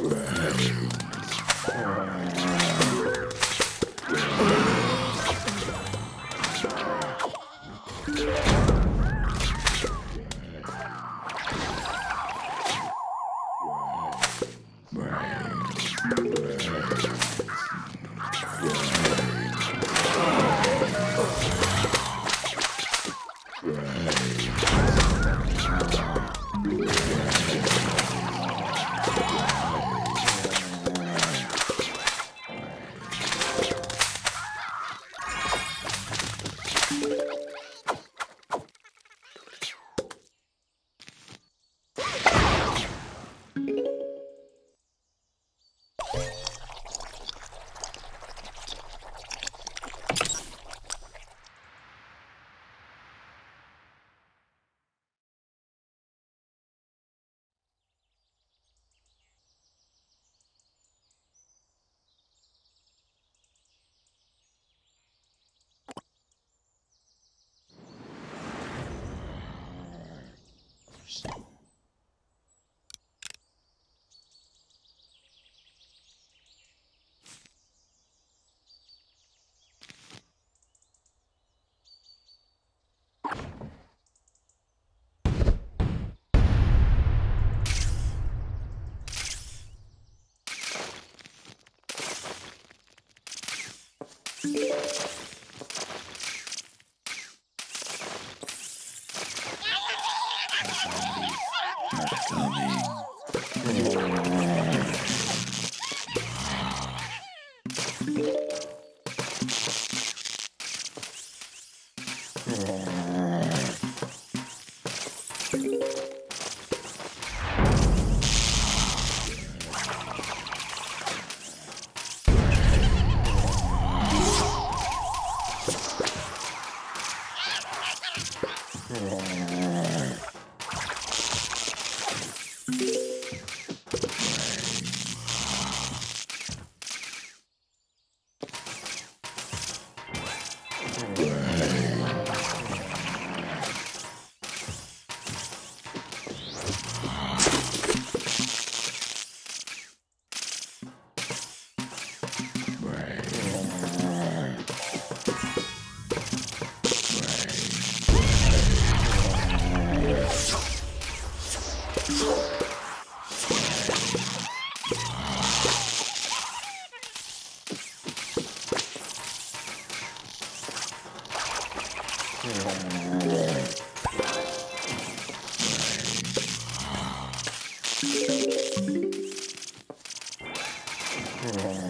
Blah. first. Mm-hmm.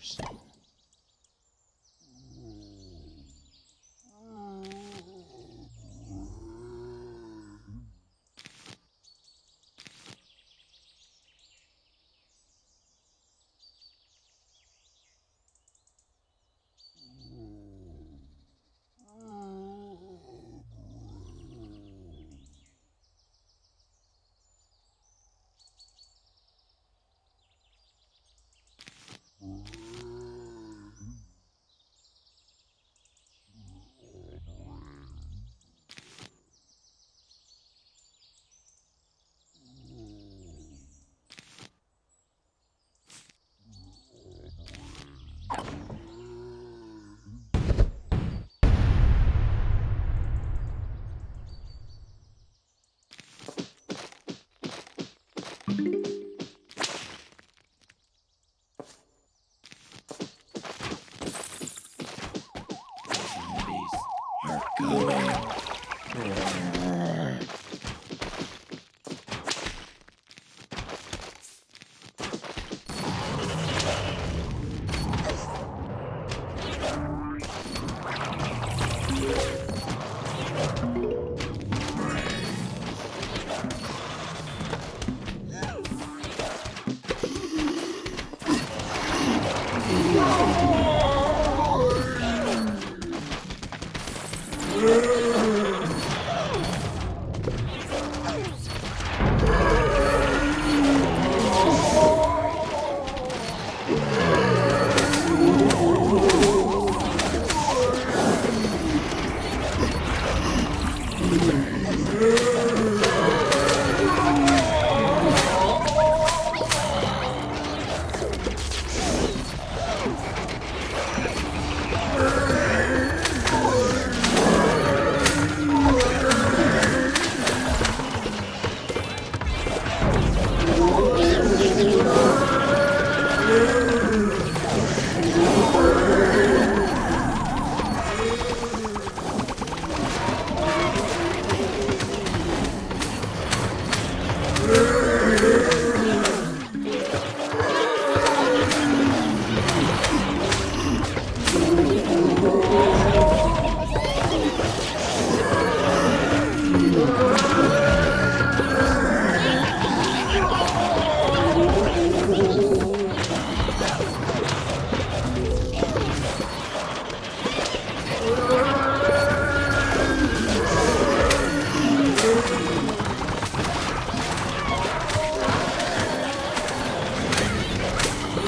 Shit.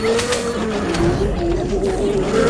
Oh, my God.